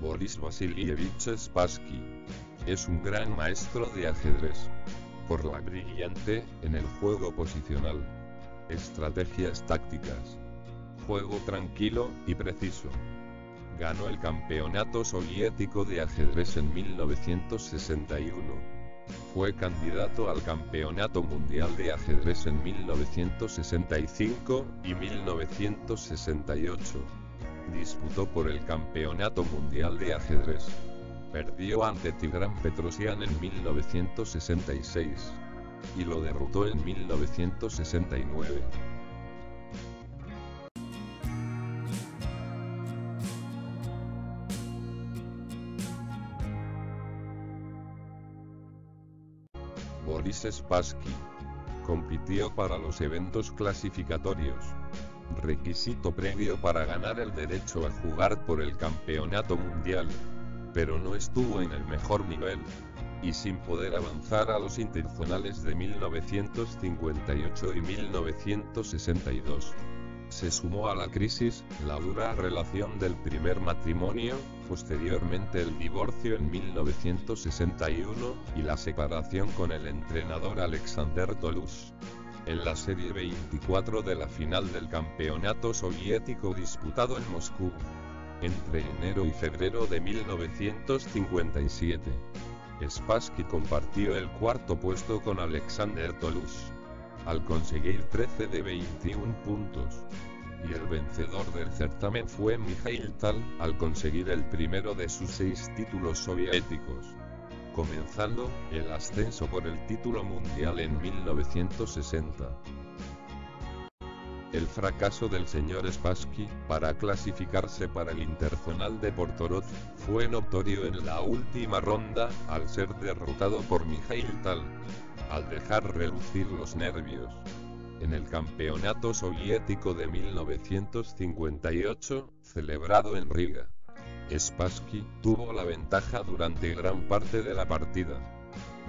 Boris Vasilievich Spassky. Es un gran maestro de ajedrez. Por la brillante, en el juego posicional. Estrategias tácticas. Juego tranquilo y preciso. Ganó el campeonato soviético de ajedrez en 1961. Fue candidato al Campeonato Mundial de Ajedrez en 1965 y 1968 disputó por el Campeonato Mundial de Ajedrez. Perdió ante Tigran Petrosian en 1966 y lo derrotó en 1969. Boris Spassky compitió para los eventos clasificatorios requisito previo para ganar el derecho a jugar por el campeonato mundial. Pero no estuvo en el mejor nivel. Y sin poder avanzar a los internacionales de 1958 y 1962. Se sumó a la crisis, la dura relación del primer matrimonio, posteriormente el divorcio en 1961, y la separación con el entrenador Alexander Toulouse en la serie 24 de la final del campeonato soviético disputado en Moscú. Entre enero y febrero de 1957. Spassky compartió el cuarto puesto con Alexander Toulouse. Al conseguir 13 de 21 puntos. Y el vencedor del certamen fue Mikhail Tal, al conseguir el primero de sus seis títulos soviéticos comenzando el ascenso por el título mundial en 1960. El fracaso del señor Spassky para clasificarse para el Interzonal de Portorot fue notorio en la última ronda, al ser derrotado por Mikhail Tal, al dejar relucir los nervios. En el Campeonato Soviético de 1958, celebrado en Riga. Spassky tuvo la ventaja durante gran parte de la partida.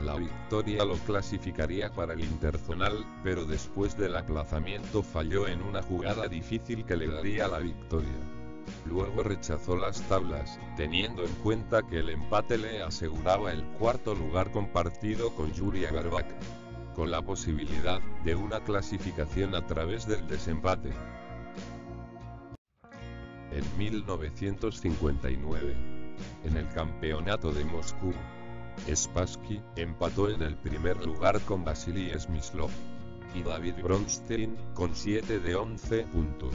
La victoria lo clasificaría para el interzonal, pero después del aplazamiento falló en una jugada difícil que le daría la victoria. Luego rechazó las tablas, teniendo en cuenta que el empate le aseguraba el cuarto lugar compartido con Yuri Agarbak, con la posibilidad de una clasificación a través del desempate. En 1959, en el Campeonato de Moscú, Spassky empató en el primer lugar con Vasily Smyslov y David Bronstein con 7 de 11 puntos.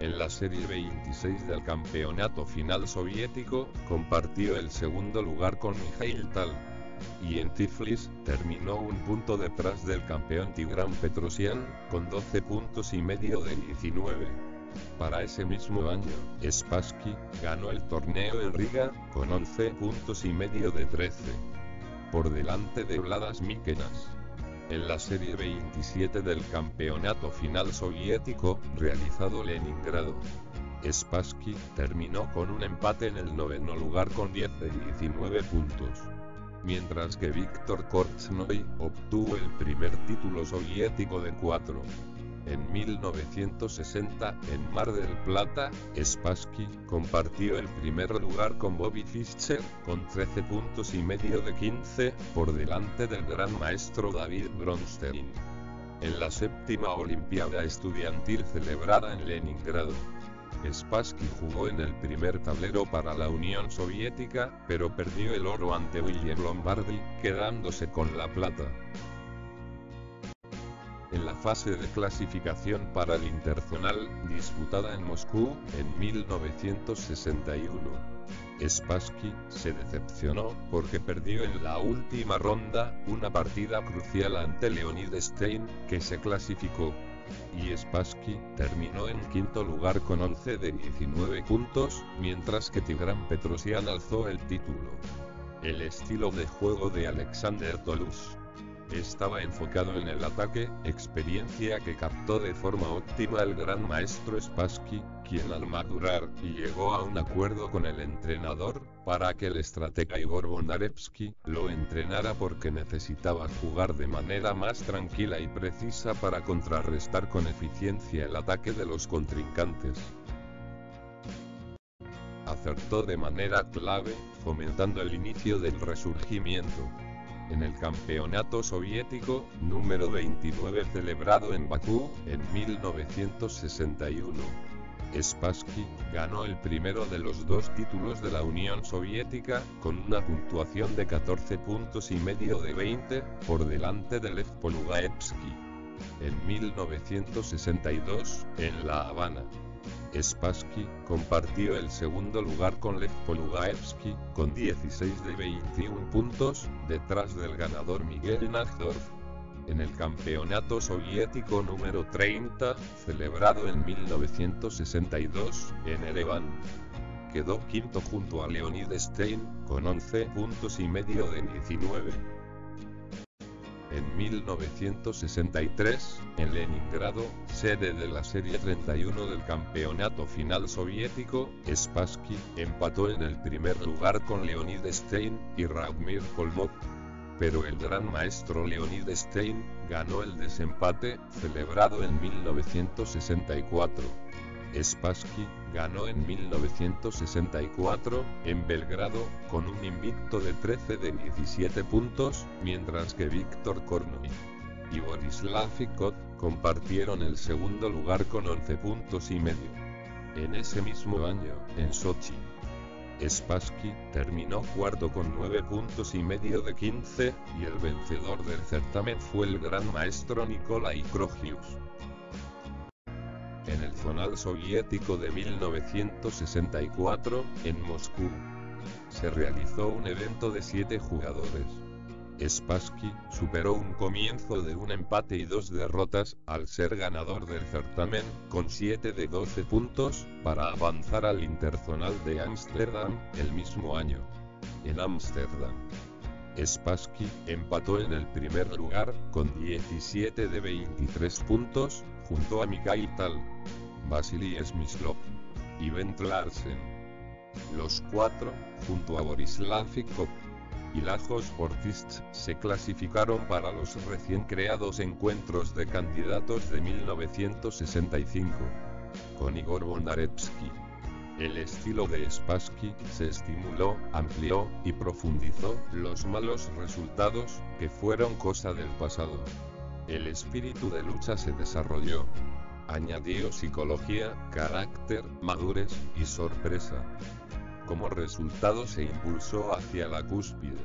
En la serie 26 del campeonato final soviético, compartió el segundo lugar con Mikhail Tal. Y en Tiflis, terminó un punto detrás del campeón Tigran Petrosian, con 12 puntos y medio de 19. Para ese mismo año, Spassky ganó el torneo en Riga, con 11 puntos y medio de 13. Por delante de Vladas Mikenas. En la serie 27 del campeonato final soviético, realizado en Leningrado. Spassky terminó con un empate en el noveno lugar con 10 de 19 puntos. Mientras que Víctor Korchnoi obtuvo el primer título soviético de 4. En 1960, en Mar del Plata, Spassky compartió el primer lugar con Bobby Fischer, con 13 puntos y medio de 15, por delante del gran maestro David Bronstein. En la séptima Olimpiada Estudiantil celebrada en Leningrado, Spassky jugó en el primer tablero para la Unión Soviética, pero perdió el oro ante William Lombardi, quedándose con la plata en la fase de clasificación para el Interzonal, disputada en Moscú, en 1961. Spassky se decepcionó porque perdió en la última ronda una partida crucial ante Leonid Stein, que se clasificó. Y Spassky terminó en quinto lugar con 11 de 19 puntos, mientras que Tigran Petrosian alzó el título. El estilo de juego de Alexander Toulouse estaba enfocado en el ataque, experiencia que captó de forma óptima el gran maestro Spassky, quien al madurar, llegó a un acuerdo con el entrenador, para que el estratega Igor Bondarevsky lo entrenara porque necesitaba jugar de manera más tranquila y precisa para contrarrestar con eficiencia el ataque de los contrincantes. acertó de manera clave, fomentando el inicio del resurgimiento. En el Campeonato Soviético, número 29 celebrado en Bakú, en 1961. Spassky ganó el primero de los dos títulos de la Unión Soviética, con una puntuación de 14 puntos y medio de 20, por delante de Lev Polugaevsky. En 1962, en La Habana, Spassky compartió el segundo lugar con Lev Polugaevsky, con 16 de 21 puntos, detrás del ganador Miguel Najdorf en el Campeonato Soviético número 30, celebrado en 1962, en Ereván. Quedó quinto junto a Leonid Stein, con 11 puntos y medio de 19. En 1963, en Leningrado, sede de la Serie 31 del Campeonato Final Soviético, Spassky empató en el primer lugar con Leonid Stein y Radmir Kolmov pero el gran maestro Leonid Stein ganó el desempate, celebrado en 1964. Spassky ganó en 1964, en Belgrado, con un invicto de 13 de 17 puntos, mientras que Víctor Kornoy y Borislav Fikot compartieron el segundo lugar con 11 puntos y medio. En ese mismo año, en Sochi, Spassky terminó cuarto con 9 puntos y medio de 15, y el vencedor del certamen fue el gran maestro Nikolai Krogius. En el zonal soviético de 1964, en Moscú, se realizó un evento de 7 jugadores. Spassky superó un comienzo de un empate y dos derrotas, al ser ganador del certamen, con 7 de 12 puntos, para avanzar al Interzonal de Ámsterdam, el mismo año. En Ámsterdam, Spassky empató en el primer lugar, con 17 de 23 puntos, junto a Mikhail Tal, Vasily Smyslov y Ben Larsen. Los cuatro, junto a Borislav Fikov, y Lajos Sportists se clasificaron para los recién creados encuentros de candidatos de 1965. Con Igor Bondarevsky. El estilo de Spassky se estimuló, amplió y profundizó los malos resultados, que fueron cosa del pasado. El espíritu de lucha se desarrolló. Añadió psicología, carácter, madurez y sorpresa. Como resultado se impulsó hacia la cúspide.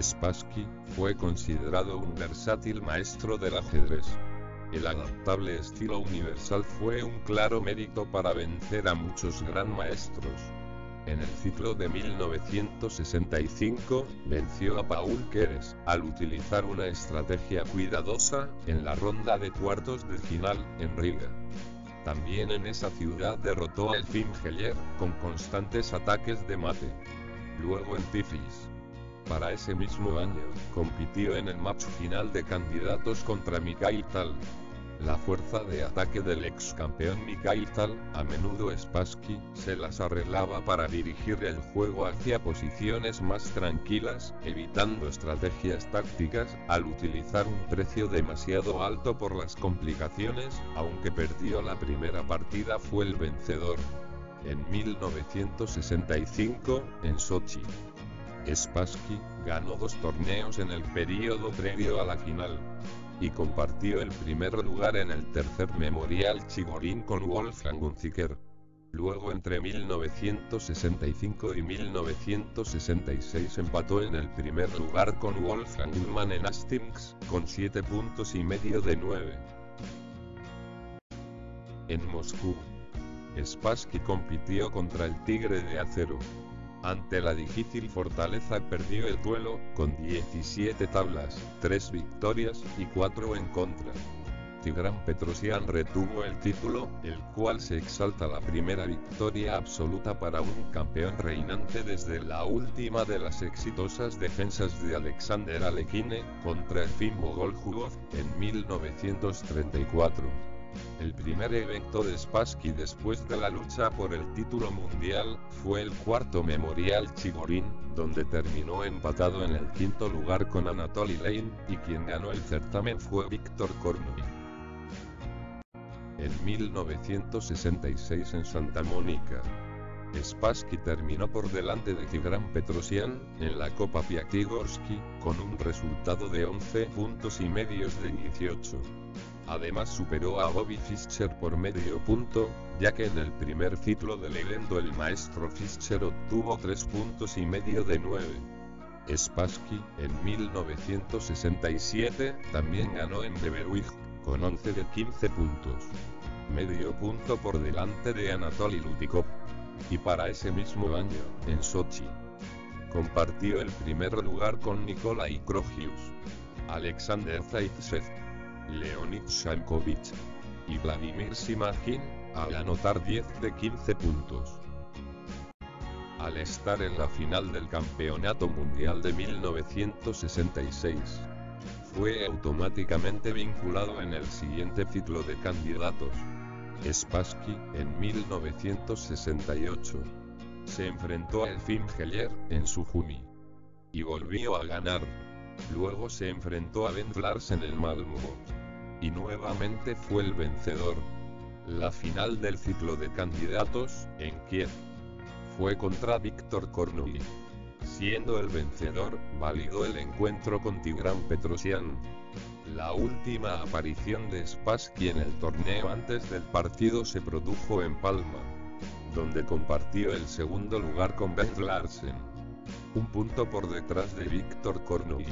Spassky fue considerado un versátil maestro del ajedrez. El adaptable estilo universal fue un claro mérito para vencer a muchos gran maestros. En el ciclo de 1965, venció a Paul Keres, al utilizar una estrategia cuidadosa, en la ronda de cuartos de final, en Riga. También en esa ciudad derrotó a Elfim Heller, con constantes ataques de mate. Luego en Tiflis. Para ese mismo año, compitió en el match final de candidatos contra Mikhail Tal. La fuerza de ataque del ex campeón Mikhail Tal, a menudo Spassky, se las arreglaba para dirigir el juego hacia posiciones más tranquilas, evitando estrategias tácticas, al utilizar un precio demasiado alto por las complicaciones, aunque perdió la primera partida fue el vencedor. En 1965, en Sochi. Spassky ganó dos torneos en el período previo a la final y compartió el primer lugar en el tercer Memorial Chigorin con Wolfgang Unziker. Luego entre 1965 y 1966 empató en el primer lugar con Wolfgang Ullmann en Hastings, con 7 puntos y medio de 9. En Moscú, Spassky compitió contra el Tigre de Acero, ante la difícil fortaleza perdió el duelo, con 17 tablas, 3 victorias y 4 en contra. Tigran Petrosian retuvo el título, el cual se exalta la primera victoria absoluta para un campeón reinante desde la última de las exitosas defensas de Alexander Alekhine, contra el Fimbo Goljubov, en 1934. El primer evento de Spassky después de la lucha por el título mundial, fue el cuarto Memorial Chigorin, donde terminó empatado en el quinto lugar con Anatoly Lane, y quien ganó el certamen fue Víctor Kornoy. en 1966 en Santa Mónica. Spassky terminó por delante de Tigran Petrosian en la Copa Piatigorsky con un resultado de 11 puntos y medios de 18. Además superó a Bobby Fischer por medio punto, ya que en el primer ciclo del evento el maestro Fischer obtuvo 3 puntos y medio de 9. Spassky, en 1967, también ganó en Beverwijk, con 11 de 15 puntos. Medio punto por delante de Anatoly Lutikov. Y para ese mismo año, en Sochi, compartió el primer lugar con Nikolai Krogius, Alexander Zaitsev, Leonid Shankovich y Vladimir Simagin, al anotar 10 de 15 puntos. Al estar en la final del Campeonato Mundial de 1966, fue automáticamente vinculado en el siguiente ciclo de candidatos. Spassky, en 1968, se enfrentó a Elfim Heller en Sujumi y volvió a ganar. Luego se enfrentó a Ben Larsen en Malmo y nuevamente fue el vencedor. La final del ciclo de candidatos, en Kiev, fue contra Víctor Kornuy. Siendo el vencedor, validó el encuentro con Tigran Petrosian. La última aparición de Spassky en el torneo antes del partido se produjo en Palma, donde compartió el segundo lugar con Ben Larsen. Un punto por detrás de Víctor Kornuy.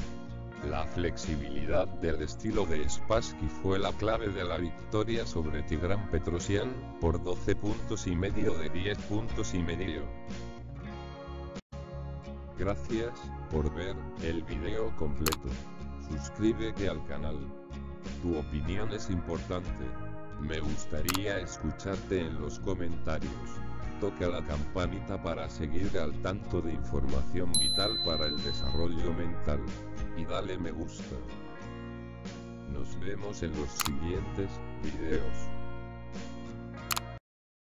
La flexibilidad del estilo de Spassky fue la clave de la victoria sobre Tigran Petrosian, por 12 puntos y medio de 10 puntos y medio. Gracias por ver el video completo. Suscríbete al canal. Tu opinión es importante. Me gustaría escucharte en los comentarios. Toca la campanita para seguir al tanto de información vital para el desarrollo mental. Y dale me gusta. Nos vemos en los siguientes videos.